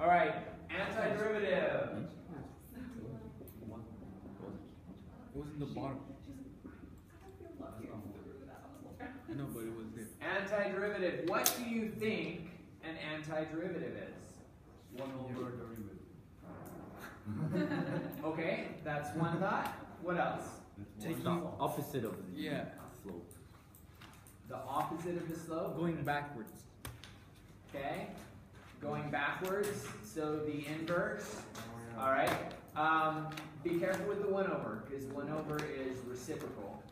All right, antiderivative. It was in the bottom. I know, but it was there. Antiderivative. What do you think an antiderivative is? One over derivative. Okay, that's one thought. What else? Taking the opposite of the Yeah. slope. The opposite of the slope. going backwards. Okay, going backwards. So the inverse. All right. Um, be careful with the one over because one over is reciprocal,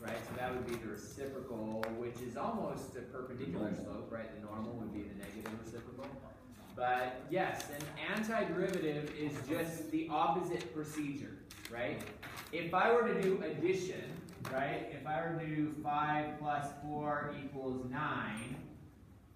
right? So that would be the reciprocal, which is almost a perpendicular slope, right? The normal would be the negative reciprocal. But yes, an antiderivative is just the opposite procedure, right? If I were to do addition, right? If I were to do 5 plus 4 equals 9,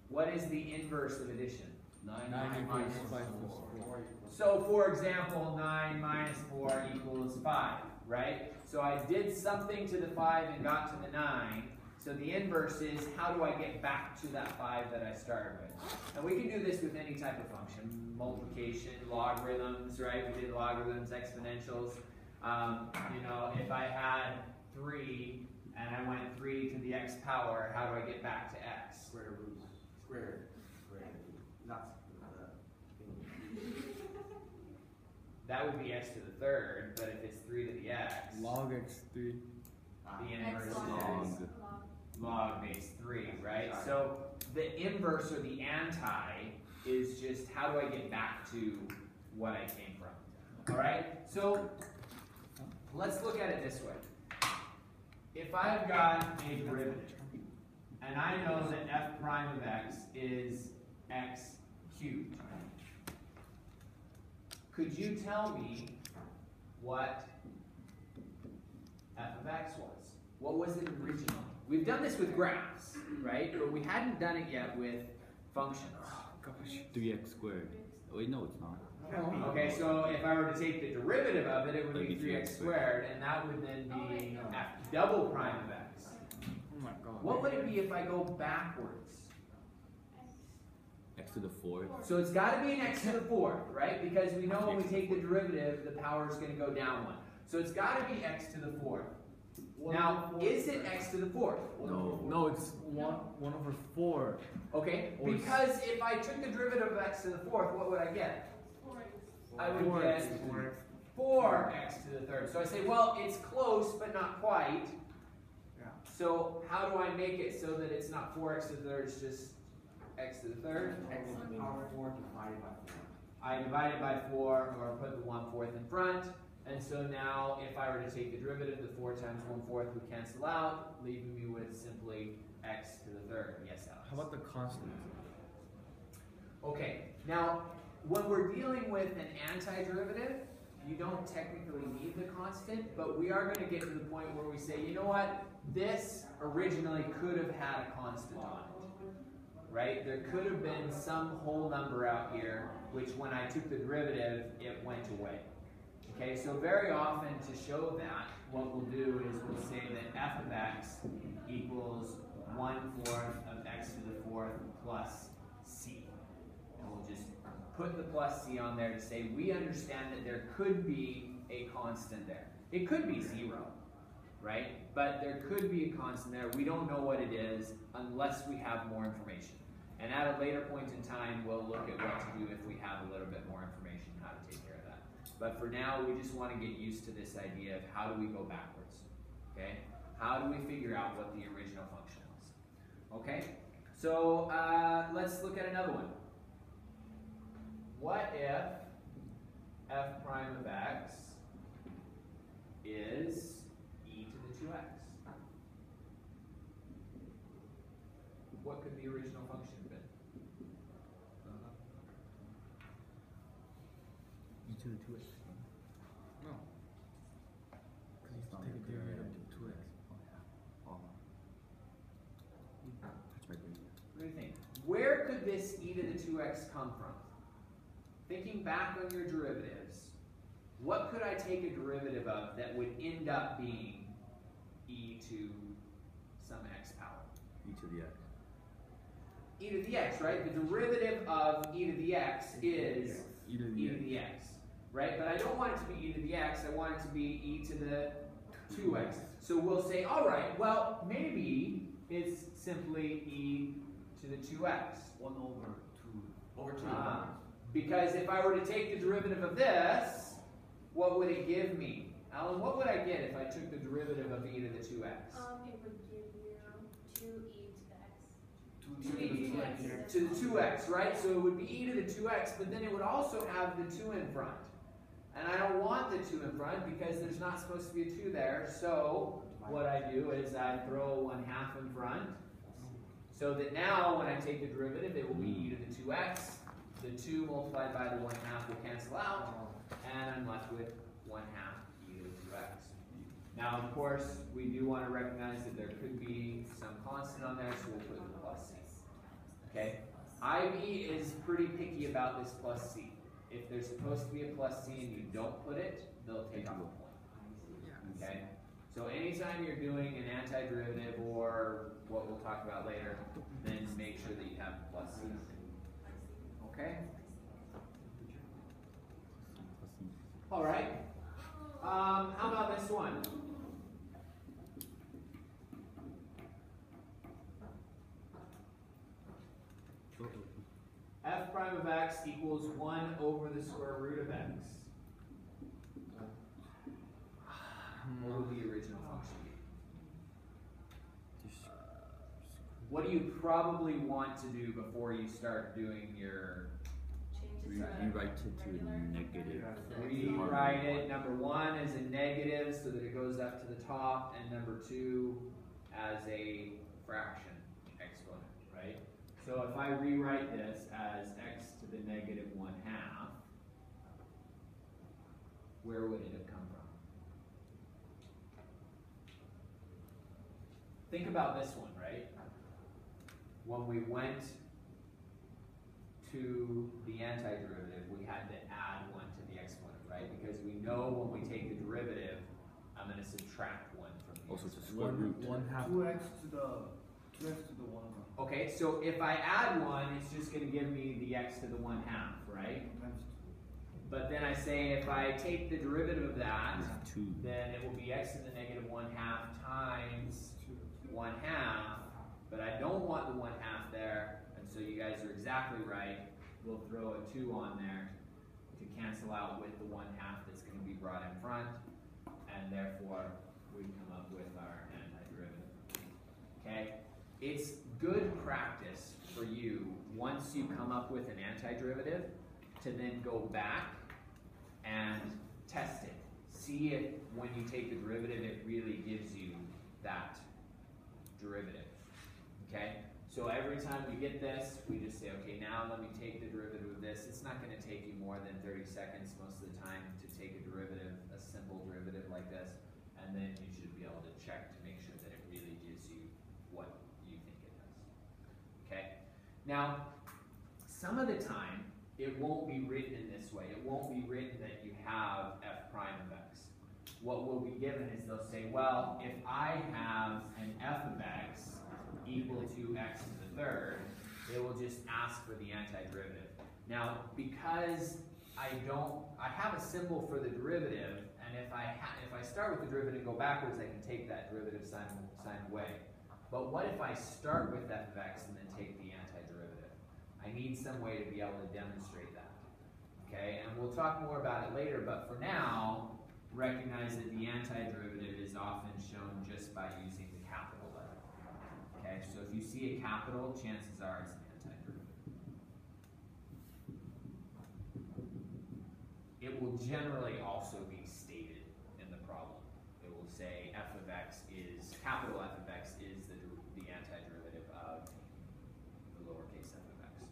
what is the inverse of addition? Nine, Nine nine equals minus five four. plus four. Four So for example, 9 minus 4 equals 5, right? So I did something to the 5 and got to the 9. So the inverse is how do I get back to that 5 that I started with? And we can do this with any type of function, multiplication, logarithms, right? We did logarithms, exponentials. Um, you know, if I had 3 and I went 3 to the x power, how do I get back to x? Square root. Square. Square. Not, uh, thing. That would be x to the third, but if it's 3 to the x, Log x3. Ah, the X inverse log is X. log base 3, right? Got. So the inverse or the anti is just how do I get back to what I came from? All right? So let's look at it this way. If I've got a derivative, and I know that f prime of x is x cubed, could you tell me what f of x was? What was it originally? We've done this with graphs, right? But we hadn't done it yet with functions. Oh, gosh. 3x squared. Wait, no, it's not. Okay, so if I were to take the derivative of it, it would be 3x 3x squared, and that would then be oh, f double prime of x. Oh my god. What would it be if I go backwards? X to the fourth. So it's got to be an x to the fourth, right? Because we know when we take the derivative, the power is going to go down one. So it's got to be x to the fourth. One Now, four is it x to the fourth? No. No, it's one one over four. Okay, Or because if I took the derivative of x to the fourth, what would I get? I would Four get x to the four x to the third. So I say, well, it's close, but not quite. Yeah. So how do I make it so that it's not four x to the third, it's just x to the third? X to the power four divided by four. I divide it by four, or put the one fourth in front. And so now, if I were to take the derivative, the four times one fourth would cancel out, leaving me with simply x to the third. Yes, Alex? How about the constant? Okay, now, when we're dealing with an antiderivative, you don't technically need the constant, but we are gonna get to the point where we say, you know what? This originally could have had a constant on it, right? There could have been some whole number out here, which when I took the derivative, it went away. Okay, so very often to show that, what we'll do is we'll say that f of x equals one fourth of x to the fourth plus c. And we'll just put the plus c on there to say we understand that there could be a constant there. It could be zero, right? But there could be a constant there. We don't know what it is unless we have more information. And at a later point in time, we'll look at what to do if we have a little bit more information, how to take care of that. But for now, we just want to get used to this idea of how do we go backwards, okay? How do we figure out what the original function is? Okay, so uh, let's look at another one. What if f prime of x is e to the 2x? What could the original function have been? e to the 2x. No. Because you have to take a derivative of two x. Oh. That's my brain. What do you think? Where could this e to the 2x come from? Thinking back on your derivatives, what could I take a derivative of that would end up being e to some x power? e to the x. e to the x, right? The derivative of e to the x is E to the e to X. the x, right? But I don't want it to be e to the x, I want it to be e to the two x. So we'll say, all right, well, maybe it's simply e to the two x. One over two. Over two. Ah, Because if I were to take the derivative of this, what would it give me? Alan, what would I get if I took the derivative of e to the two x? Um, it would give you two e to the x. Two To the to the x. to the two x, right? So it would be e to the two x, but then it would also have the two in front. And I don't want the two in front because there's not supposed to be a two there. So what I do is I throw one half in front. So that now when I take the derivative, it will be e to the two x. The two multiplied by the one half will cancel out, and I'm left with one half e to the two x. Now, of course, we do want to recognize that there could be some constant on there, so we'll put the plus c. Okay? IB is pretty picky about this plus c. If there's supposed to be a plus c and you don't put it, they'll take off a point. Okay? So anytime you're doing an antiderivative or what we'll talk about later, then make sure that you have plus c. Okay? All right. Um, how about this one? F prime of x equals 1 over the square root of x. What would the original function be? What do you probably want to do before you start doing your Re- Rewrite it to regular. negative. rewrite it? Number one as a negative so that it goes up to the top, and number two as a fraction exponent, right? So if I rewrite this as x to the negative one half, where would it have come from? Think about this one, right? When we went to the antiderivative, we had to add one to the exponent, right? Because we know when we take the derivative, I'm gonna subtract one from the Also, it's a exponent. square root. One half. Two x to the, two x to the one. Okay, so if I add one, it's just gonna give me the x to the one half, right? Times But then I say if I take the derivative of that, Is two. then it will be x to the negative one half times one half, but I don't want the one half there, and so you guys are exactly right. We'll throw a two on there to cancel out with the one half that's gonna be brought in front, and therefore we come up with our antiderivative. Okay? It's good practice for you, once you come up with an antiderivative, to then go back and test it. See if when you take the derivative, it really gives you that derivative. Okay? So every time we get this, we just say, okay, now let me take the derivative of this. It's not gonna take you more than thirty seconds most of the time to take a derivative, a simple derivative like this. And then you should be able to check to make sure that it really gives you what you think it does. Okay? Now, some of the time, it won't be written in this way. It won't be written that you have f prime of x. What will be given is they'll say, well, if I have an f of x equal to x to the third, it will just ask for the antiderivative. Now, because I don't, I have a symbol for the derivative, and if I if I start with the derivative and go backwards, I can take that derivative sign, sign away. But what if I start with f of x and then take the antiderivative? I need some way to be able to demonstrate that. Okay, and we'll talk more about it later, but for now, recognize that the antiderivative is often shown just by using the capital letter. Okay, so if you see a capital, chances are it's an antiderivative. It will generally also be stated in the problem. It will say f of x is, capital F of x is the, der- the antiderivative of the lowercase f of x.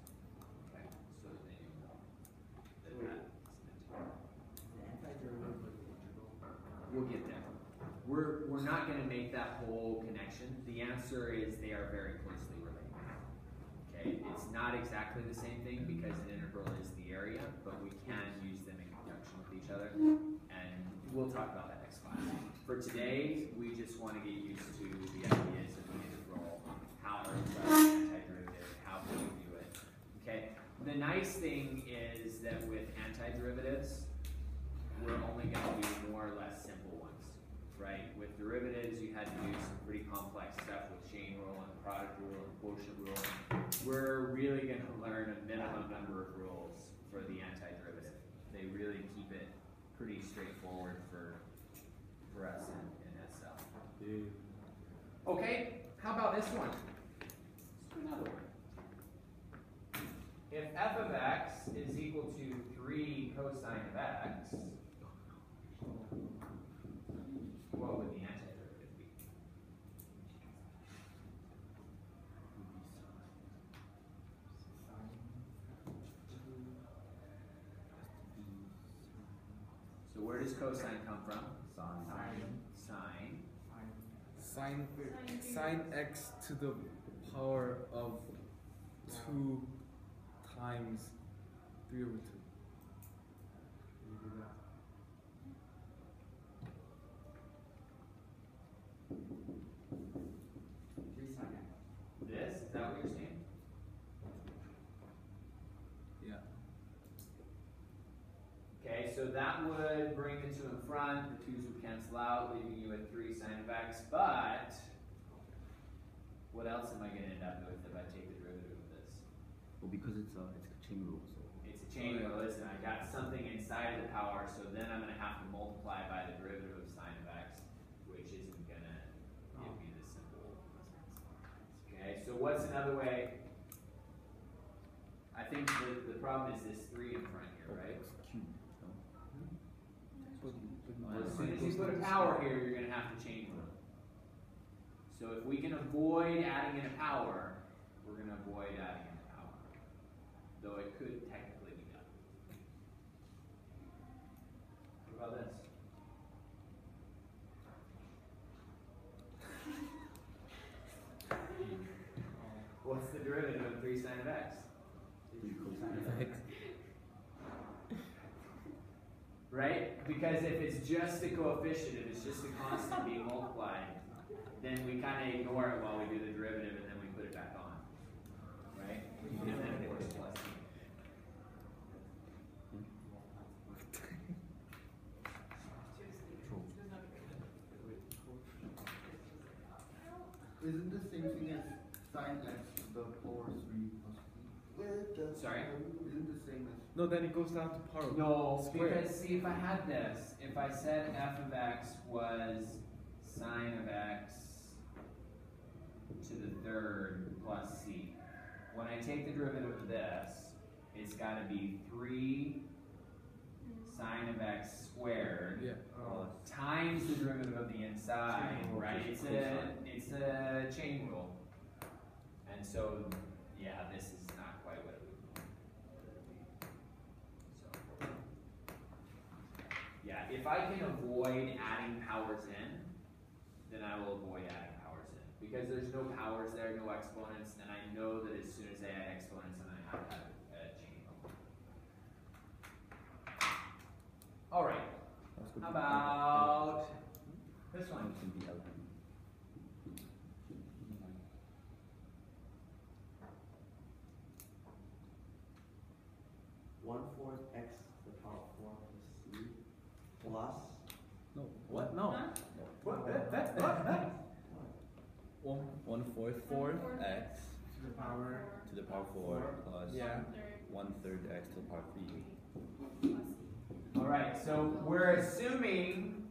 Okay, so then you know that that is an antiderivative. We'll get there. Not gonna make that whole connection. The answer is they are very closely related. Okay, it's not exactly the same thing because an integral is the area, but we can use them in conjunction with each other. And we'll talk about that next class. For today, we just wanna get used to the ideas of the integral, how to write an antiderivative, how to do it. Okay, The nice thing is that with antiderivatives, we're only gonna do more or less simple right? With derivatives, you had to do some pretty complex stuff with chain rule and product rule and quotient rule. We're really gonna learn a minimum number of rules for the antiderivative. They really keep it pretty straightforward for, for us in, in SL. Okay, how about this one? Let's do another one. If f of x is equal to three cosine of x, what would the antiderivative be? So where does cosine come from? Sine. Sine. Sine, sine x to the power of 2 times 3 over 2. That would bring the two in front, the twos would cancel out, leaving you at three sine of x, but what else am I gonna end up with if I take the derivative of this? Well, because it's a it's a chain rule, so It's a chain rule, listen, I got something inside the power, so then I'm gonna have to multiply by the derivative of sine of x, which isn't gonna give me the simple. Okay, so what's another way? I think the, the problem is this three in front here, right? it's cubed. No? But, but Well, as soon as you put a power here, you're gonna have to change them. So if we can avoid adding in a power, we're gonna avoid adding in a power. Though it could technically be done. What about this? What's the derivative of three sine of x? Three cosine of x. Right? Because if it's just the coefficient, if it's just the constant being multiplied, then we kind of ignore it while we do the derivative and then we put it back on. Right? And then of course plus. Isn't the same thing as sine x to the power three plus three? Sorry? Isn't same as No, then it goes down to power. No, Square. because see, if I had this, if I said f of x was sine of x to the third plus c, when I take the derivative of this, it's gotta be three sine of x squared Yeah. Plus times the derivative of the inside, Chain right? It's a, it's a chain rule. And so, yeah, this is not quite what it would be. So. Yeah, if I can avoid adding powers in, then I will avoid adding powers in. Because there's no powers there, no exponents, and I know that as soon as I add exponents, I'm gonna have to have a chain rule. Alright, how about this one? It can. One fourth x to the power of four plus c plus No. What? No. What, that, that, what, that? One one fourth Fourth x To the power. to the power four plus Yeah. one third x to the power three. Alright, so we're assuming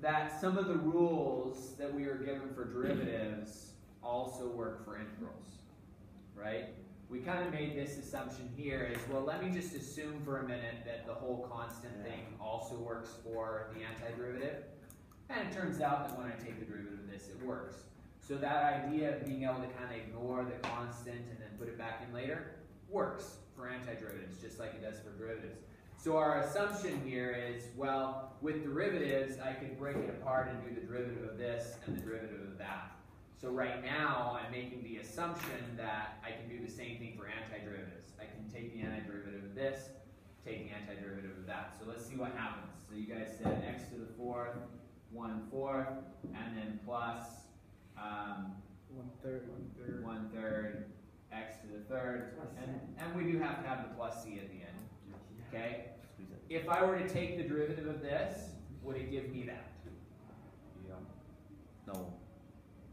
that some of the rules that we are given for derivatives also work for integrals, right? We kind of made this assumption here is, well, let me just assume for a minute that the whole constant thing also works for the antiderivative. And it turns out that when I take the derivative of this, it works. So that idea of being able to kind of ignore the constant and then put it back in later works for antiderivatives, just like it does for derivatives. So our assumption here is, well, with derivatives, I could break it apart and do the derivative of this and the derivative of that. So right now, I'm making the assumption that I can do the same thing for antiderivatives. I can take the antiderivative of this, take the antiderivative of that. So let's see what happens. So you guys said x to the fourth, one fourth, and then plus um, One third. One third. one third x to the third, and, and we do have to have the plus c at the end, okay? If I were to take the derivative of this, would it give me that? Yeah. No.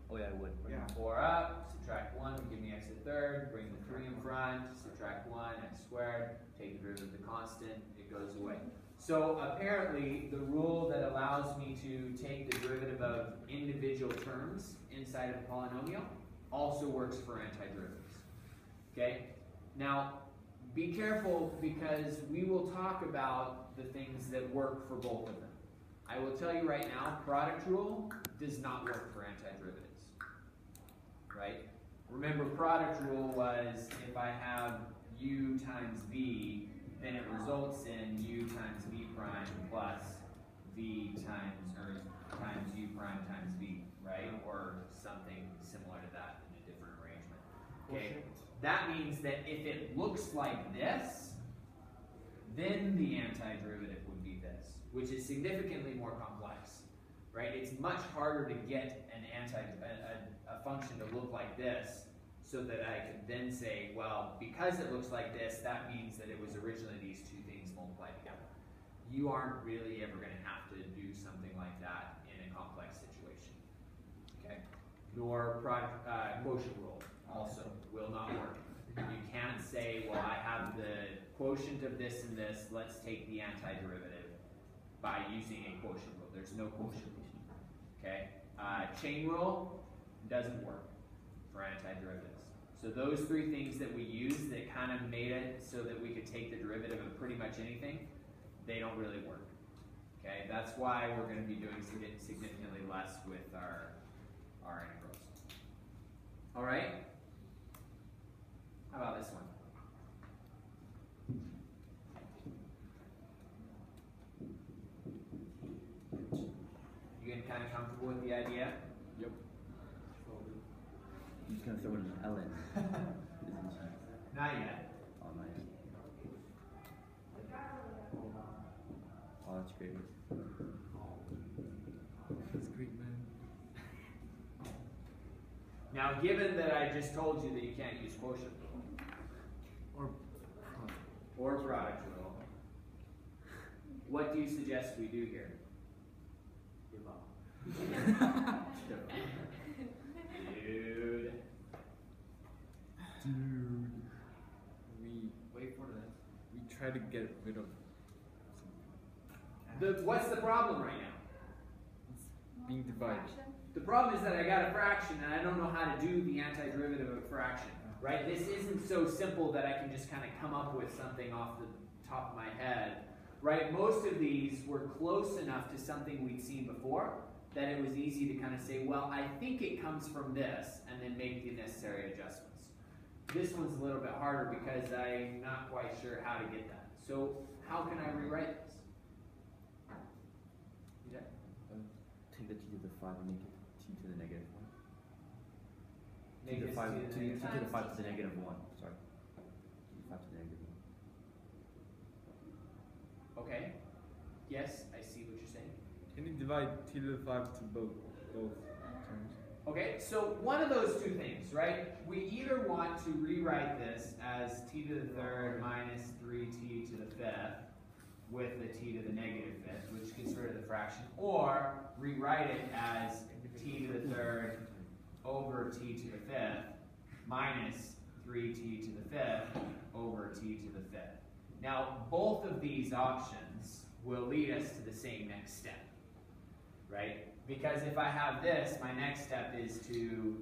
Oh yeah, it would. Bring Yeah. Four up, subtract one, would give me x to the third, bring the three in front, subtract one, x squared, take the derivative of the constant, it goes away. So apparently, the rule that allows me to take the derivative of individual terms inside of a polynomial also works for antiderivatives. Okay? Now, be careful because we will talk about the things that work for both of them. I will tell you right now, product rule does not work for antiderivatives. Right? Remember, product rule was if I have u times v, then it results in u times v prime plus v times or times u prime times v, right? Or something similar to that in a different arrangement. Okay? That means that if it looks like this, then the antiderivative would be this, which is significantly more complex, right? It's much harder to get an anti a, a, a function to look like this, so that I could then say, well, because it looks like this, that means that it was originally these two things multiplied together. You aren't really ever going to have to do something like that in a complex situation, okay? Nor product uh, quotient rule also will not work. You can't say, well, I have the quotient of this and this, let's take the antiderivative by using a quotient rule. There's no quotient rule. Okay? Uh, chain rule doesn't work for antiderivatives. So those three things that we use that kind of made it so that we could take the derivative of pretty much anything, they don't really work. Okay? That's why we're going to be doing significantly less with our, our integrals. All right? How about this one? You getting kind of comfortable with the idea? Yep. I'm just gonna throw an L in. Isn't she? Not yet. Oh, nice. Oh, that's great. That's great, man. Now, given that I just told you that you can't use quotient rule Or product. or product rule, what do you suggest we do here? Give up. Dude. Dude. We Wait for that. we try to get rid of The, what's the problem right now? being divided. The problem is that I got a fraction and I don't know how to do the antiderivative of a fraction, right? This isn't so simple that I can just kind of come up with something off the top of my head, right? Most of these were close enough to something we'd seen before that it was easy to kind of say, well, I think it comes from this, and then make the necessary adjustments. This one's a little bit harder because I'm not quite sure how to get that. So how can I rewrite this? Yeah. Um, take the t to the 5 and make it t to the negative 1. Make t to the 5 to the t, t to the 5 to the T to the negative negative 1. Sorry. T to the 5 to the negative Okay. Yes, I see what you're saying. Can you divide t to the five to both both terms? Okay, so one of those two things, right? We either want to rewrite this as t to the third minus 3t to the fifth with the t to the negative fifth, which gets rid of the fraction, or rewrite it as t to the third over t to the fifth minus 3t to the fifth over t to the fifth. Now, both of these options will lead us to the same next step, right? Because if I have this, my next step is to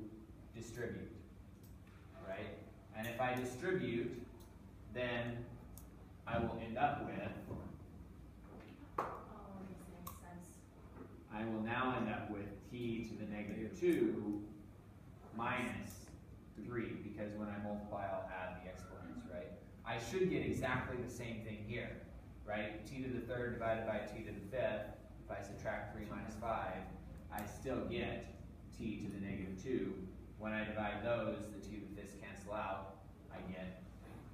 distribute, right? And if I distribute, then I will end up with. I will now end up with t to the negative 2 minus 3, because when I multiply, I'll add the exponents, right? I should get exactly the same thing here, right? t to the third divided by t to the fifth, if I subtract 3 minus 5, I still get t to the negative 2. When I divide those, the t to the fifths cancel out, I get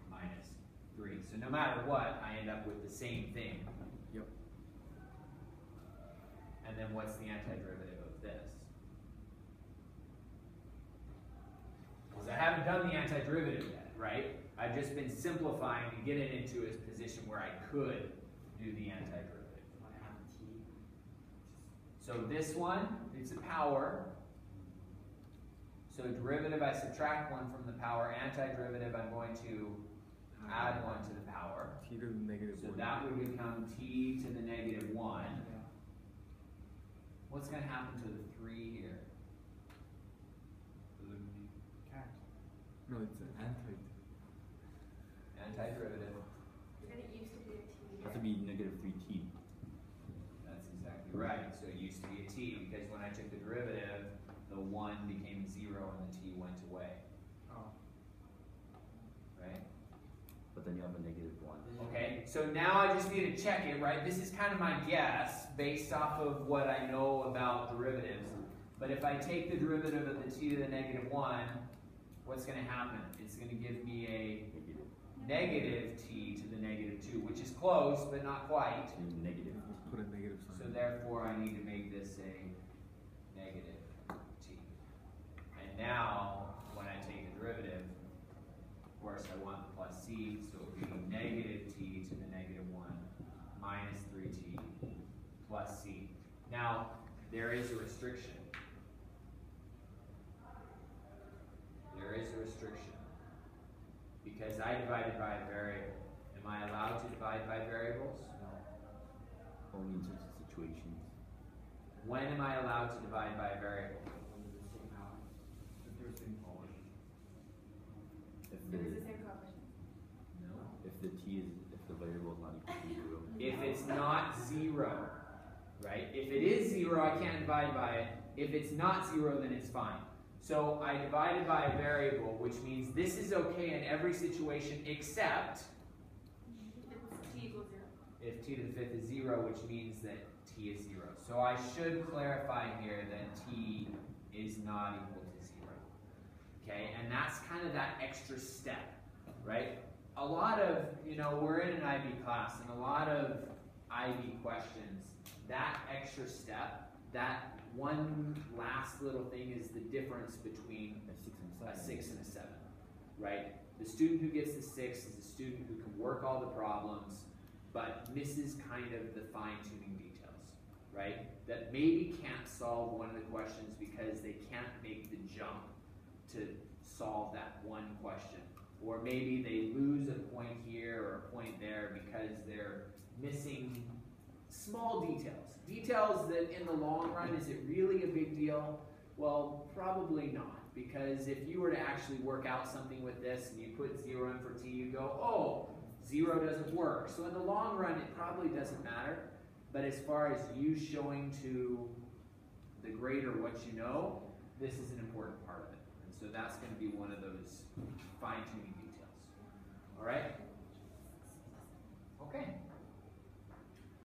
minus 3. So no matter what, I end up with the same thing. Yep. And then what's the antiderivative of this? Because I haven't done the antiderivative yet, right? I've just been simplifying to get it into a position where I could do the antiderivative. I have T. So this one, it's a power. So derivative, I subtract one from the power. Antiderivative, I'm going to add one to the power. t to the negative So one. that would become t to the negative one. Yeah. What's gonna happen to the three here? Can't. No, it's an anti. Antiderivative. And it used to be a T. Has to be negative three t. That's exactly right. So it used to be a t because when I took the derivative, the one became zero and the t went away, Oh. right? But then you have a negative one. Mm-hmm. Okay, so now I just need to check it, right? This is kind of my guess based off of what I know about derivatives. But if I take the derivative of the t to the negative one, what's gonna happen? It's gonna give me a Negative. negative t to the negative two, which is close, but not quite. Negative. Put a negative sign. So therefore, I need to make this a negative t. And now, when I take the derivative, of course, I want the plus c, so it would be negative t to the negative one minus three t plus c. Now, there is a restriction. There is a restriction. Because I divided by a variable. Am I allowed to divide by variables? Only in certain situations. When am I allowed to divide by a variable? Under the same power. If they're the same power. If It was the the, same coefficient. No. if the t is, if the variable is not equal to zero. If it's not zero, right? If it is zero, I can't divide by it. If it's not zero, then it's fine. So I divided by a variable, which means this is okay in every situation except if t to the fifth is zero, which means that t is zero. So I should clarify here that t is not equal to zero. Okay, and that's kind of that extra step, right? A lot of, you know, we're in an IB class, and a lot of IB questions, that extra step, that one last little thing is the difference between A six and a seven. six and a seven, right? The student who gets the six is a student who can work all the problems, but misses kind of the fine tuning details, right? That maybe can't solve one of the questions because they can't make the jump to solve that one question. Or maybe they lose a point here or a point there because they're missing small details. Details that in the long run, is it really a big deal? Well, probably not. Because if you were to actually work out something with this and you put zero in for t, you go, oh, zero doesn't work. So in the long run, it probably doesn't matter. But as far as you showing to the grader what you know, this is an important part of it. And so that's going to be one of those fine-tuning details. All right? Okay.